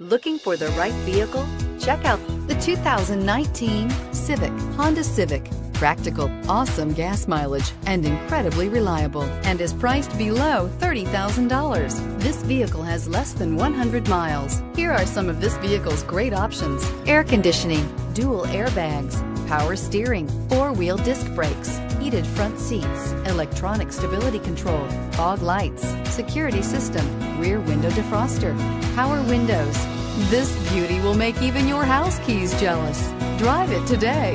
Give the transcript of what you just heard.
Looking for the right vehicle? Check out the 2019 Civic, Honda Civic. Practical, awesome gas mileage, and incredibly reliable, and is priced below $30,000. This vehicle has less than 100 miles. Here are some of this vehicle's great options. Air conditioning, dual airbags, power steering, four-wheel disc brakes, heated front seats, electronic stability control, fog lights, security system, rear window defroster, power windows. This beauty will make even your house keys jealous. Drive it today.